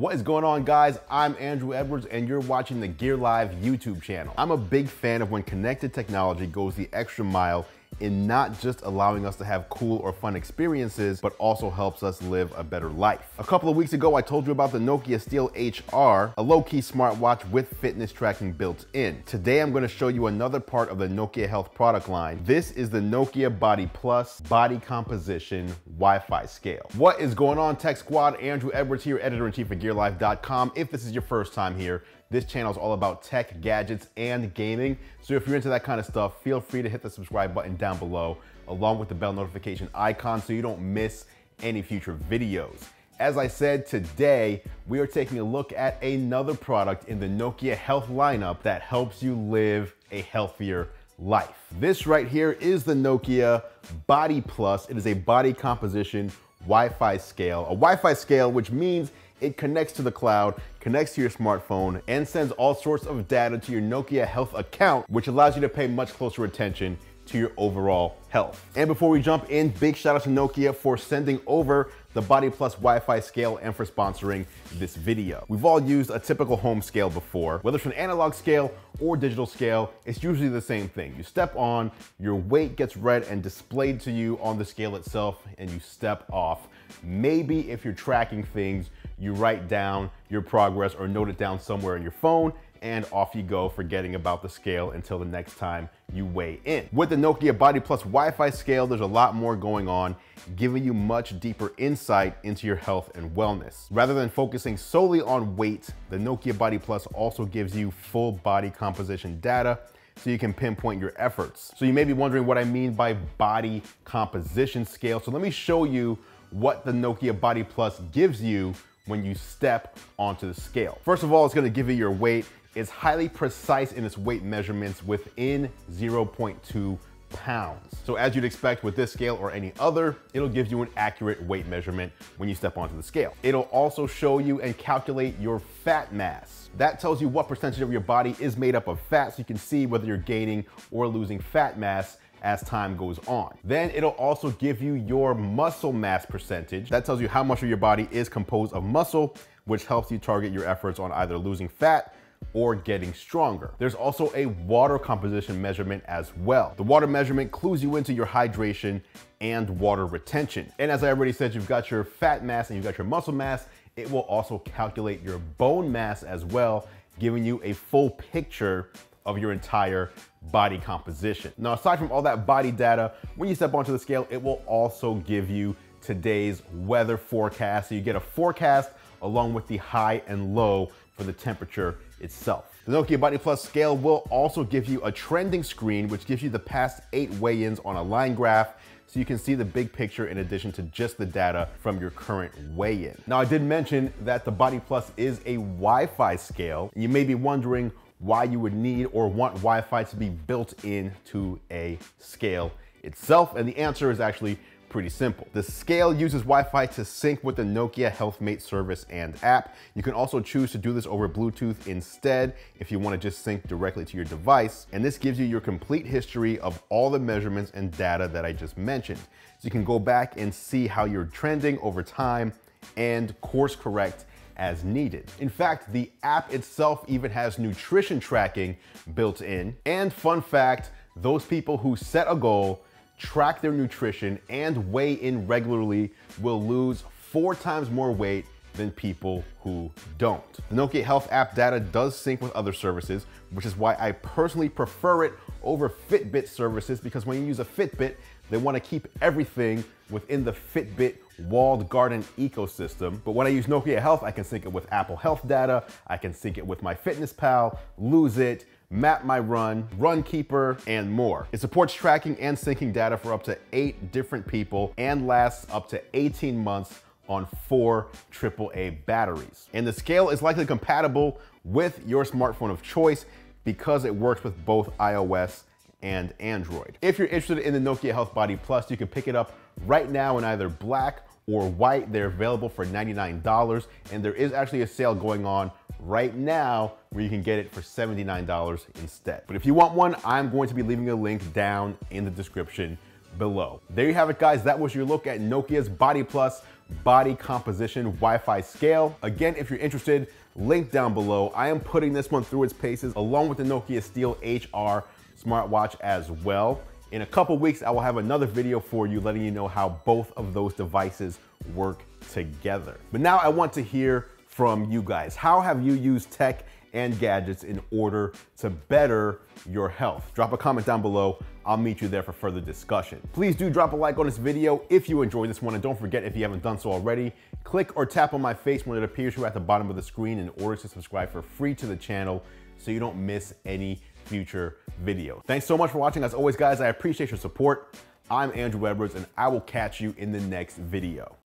What is going on guys? I'm Andru Edwards and you're watching the Gear Live YouTube channel. I'm a big fan of when connected technology goes the extra mile in not just allowing us to have cool or fun experiences, but also helps us live a better life. A couple of weeks ago, I told you about the Nokia Steel HR, a low-key smartwatch with fitness tracking built in. Today, I'm gonna show you another part of the Nokia Health product line. This is the Nokia Body Plus Body Composition Wi-Fi Scale. What is going on, Tech Squad? Andru Edwards here, editor-in-chief of GearLive.com. If this is your first time here, this channel is all about tech, gadgets, and gaming. So if you're into that kind of stuff, feel free to hit the subscribe button down below, along with the bell notification icon so you don't miss any future videos. As I said, today we are taking a look at another product in the Nokia Health lineup that helps you live a healthier life. This right here is the Nokia Body Plus. It is a body composition Wi-Fi scale, a Wi-Fi scale, which means it connects to the cloud, connects to your smartphone, and sends all sorts of data to your Nokia Health account, which allows you to pay much closer attention to your overall health. And before we jump in, big shout out to Nokia for sending over the Body Plus Wi-Fi scale and for sponsoring this video. We've all used a typical home scale before. Whether it's an analog scale or digital scale, it's usually the same thing. You step on, your weight gets read and displayed to you on the scale itself, and you step off. Maybe if you're tracking things, you write down your progress or note it down somewhere in your phone and off you go, forgetting about the scale until the next time you weigh in. With the Nokia Body Plus Wi-Fi scale, there's a lot more going on, giving you much deeper insight into your health and wellness. Rather than focusing solely on weight, the Nokia Body Plus also gives you full body composition data so you can pinpoint your efforts. So you may be wondering what I mean by body composition scale. So let me show you what the Nokia Body Plus gives you when you step onto the scale. First of all, it's gonna give you your weight. It's highly precise in its weight measurements within 0.2 pounds. So as you'd expect with this scale or any other, it'll give you an accurate weight measurement when you step onto the scale. It'll also show you and calculate your fat mass. That tells you what percentage of your body is made up of fat so you can see whether you're gaining or losing fat mass as time goes on. Then it'll also give you your muscle mass percentage. That tells you how much of your body is composed of muscle, which helps you target your efforts on either losing fat or getting stronger. There's also a water composition measurement as well. The water measurement clues you into your hydration and water retention. And as I already said, you've got your fat mass and you've got your muscle mass. It will also calculate your bone mass as well, giving you a full picture of your entire body composition. Now, aside from all that body data, when you step onto the scale, it will also give you today's weather forecast. So you get a forecast along with the high and low for the temperature itself. The Nokia Body Plus scale will also give you a trending screen, which gives you the past eight weigh-ins on a line graph so you can see the big picture in addition to just the data from your current weigh-in. Now, I did mention that the Body Plus is a Wi-Fi scale. You may be wondering why you would need or want Wi-Fi to be built into a scale itself. And the answer is actually pretty simple. The scale uses Wi-Fi to sync with the Nokia Health Mate service and app. You can also choose to do this over Bluetooth instead if you want to just sync directly to your device. And this gives you your complete history of all the measurements and data that I just mentioned. So you can go back and see how you're trending over time and course correct as needed. In fact, the app itself even has nutrition tracking built in. And fun fact, those people who set a goal, track their nutrition, and weigh in regularly will lose four times more weight than people who don't. The Nokia Health app data does sync with other services, which is why I personally prefer it over Fitbit services because when you use a Fitbit, they want to keep everything within the Fitbit walled garden ecosystem. But when I use Nokia Health, I can sync it with Apple Health data, I can sync it with MyFitnessPal, Lose It, MapMyRun, Runkeeper, and more. It supports tracking and syncing data for up to eight different people and lasts up to 18 months on four AAA batteries. And the scale is likely compatible with your smartphone of choice because it works with both iOS and Android. If you're interested in the Nokia Health Body Plus, you can pick it up right now in either black or white. They're available for $99 and there is actually a sale going on right now where you can get it for $79 instead. But if you want one, I'm going to be leaving a link down in the description below. There you have it guys, that was your look at Nokia's Body Plus body composition Wi-Fi scale. Again, if you're interested, link down below. I am putting this one through its paces along with the Nokia Steel HR smartwatch as well. In a couple weeks, I will have another video for you letting you know how both of those devices work together. But now I want to hear from you guys. How have you used tech and gadgets in order to better your health? Drop a comment down below. I'll meet you there for further discussion. Please do drop a like on this video if you enjoyed this one. And don't forget, if you haven't done so already, click or tap on my face when it appears here at the bottom of the screen in order to subscribe for free to the channel so you don't miss any future video. Thanks so much for watching. As always, guys, I appreciate your support. I'm Andru Edwards, and I will catch you in the next video.